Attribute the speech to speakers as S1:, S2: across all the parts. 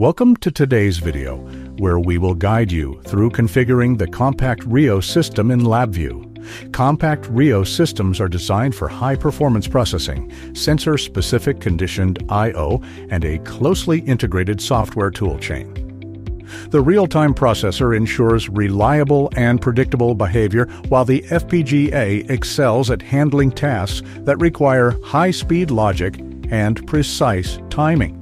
S1: Welcome to today's video, where we will guide you through configuring the CompactRIO system in LabVIEW. CompactRIO systems are designed for high-performance processing, sensor-specific conditioned I.O., and a closely integrated software toolchain. The real-time processor ensures reliable and predictable behavior, while the FPGA excels at handling tasks that require high-speed logic and precise timing.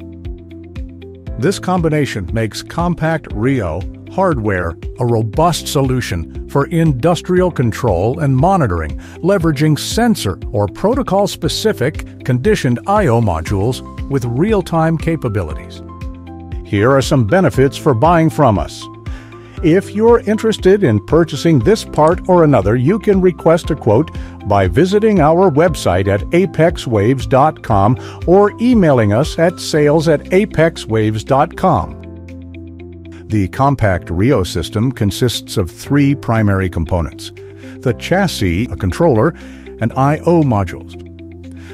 S1: This combination makes CompactRIO hardware a robust solution for industrial control and monitoring, leveraging sensor or protocol-specific conditioned I.O. modules with real-time capabilities. Here are some benefits for buying from us. If you're interested in purchasing this part or another, you can request a quote by visiting our website at apexwaves.com or emailing us at sales at apexwaves.com. The CompactRIO system consists of three primary components the chassis, a controller, and I.O. modules.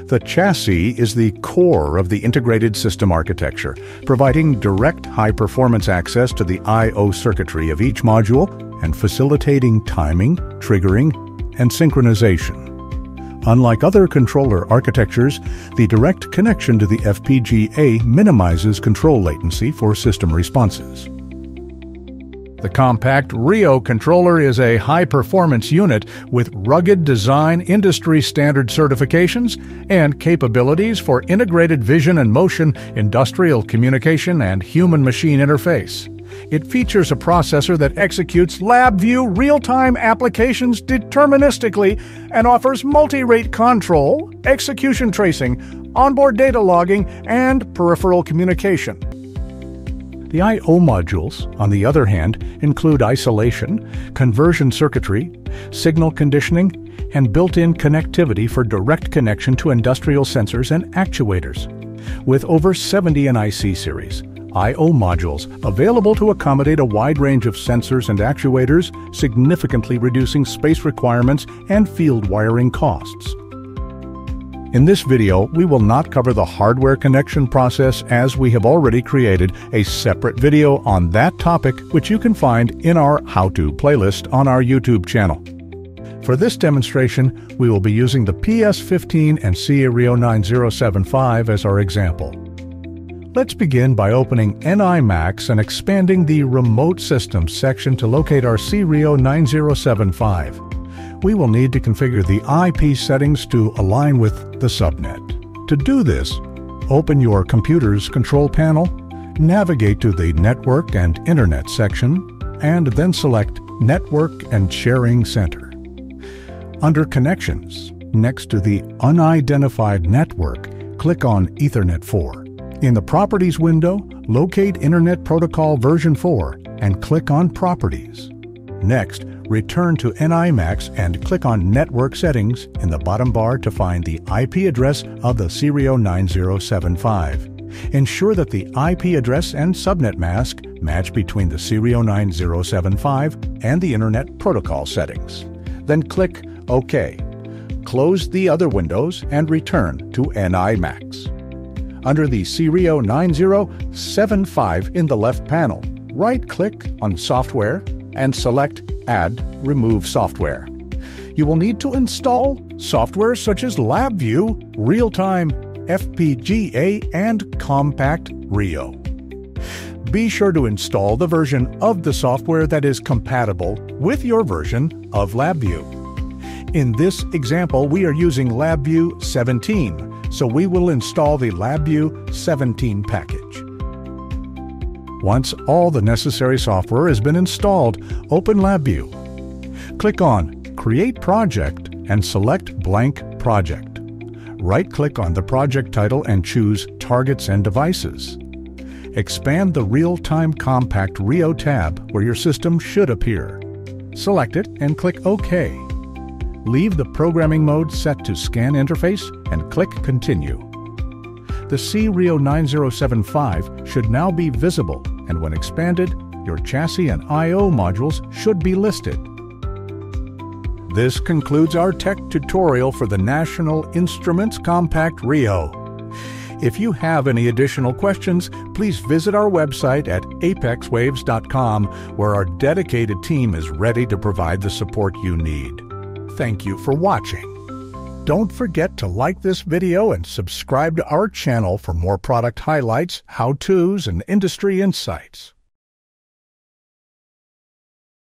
S1: The chassis is the core of the integrated system architecture, providing direct high-performance access to the I.O. circuitry of each module and facilitating timing, triggering, and synchronization. Unlike other controller architectures, the direct connection to the FPGA minimizes control latency for system responses. The CompactRIO controller is a high-performance unit with rugged design, industry-standard certifications, and capabilities for integrated vision and motion, industrial communication, and human-machine interface. It features a processor that executes LabVIEW real-time applications deterministically and offers multi-rate control, execution tracing, onboard data logging, and peripheral communication. The I.O. modules, on the other hand, include isolation, conversion circuitry, signal conditioning, and built-in connectivity for direct connection to industrial sensors and actuators. With over 70 NI C series, I.O. modules available to accommodate a wide range of sensors and actuators, significantly reducing space requirements and field wiring costs. In this video, we will not cover the hardware connection process as we have already created a separate video on that topic which you can find in our how-to playlist on our YouTube channel. For this demonstration, we will be using the PS15 and CRIO 9075 as our example. Let's begin by opening NI MAX and expanding the Remote Systems section to locate our CRIO 9075 we will need to configure the IP settings to align with the subnet. To do this, open your computer's control panel, navigate to the Network and Internet section, and then select Network and Sharing Center. Under Connections, next to the Unidentified Network, click on Ethernet 4. In the Properties window, locate Internet Protocol version 4 and click on Properties. Next, return to NI MAX and click on Network Settings in the bottom bar to find the IP address of the CRIO 9075. Ensure that the IP address and subnet mask match between the CRIO 9075 and the Internet Protocol settings. Then click OK. Close the other windows and return to NI MAX. Under the CRIO 9075 in the left panel, right-click on Software and select Add Remove Software. You will need to install software such as LabVIEW, Real-Time, FPGA, and Compact Rio. Be sure to install the version of the software that is compatible with your version of LabVIEW. In this example, we are using LabVIEW 17, so we will install the LabVIEW 17 package. Once all the necessary software has been installed, open LabVIEW. Click on Create Project and select Blank Project. Right-click on the project title and choose Targets and Devices. Expand the Real-Time CompactRIO tab where your system should appear. Select it and click OK. Leave the programming mode set to Scan Interface and click Continue. The CRIO 9075 should now be visible and when expanded, your chassis and I.O. modules should be listed. This concludes our tech tutorial for the National Instruments CompactRIO. If you have any additional questions, please visit our website at apexwaves.com, where our dedicated team is ready to provide the support you need. Thank you for watching. Don't forget to like this video and subscribe to our channel for more product highlights, how-tos, and industry insights.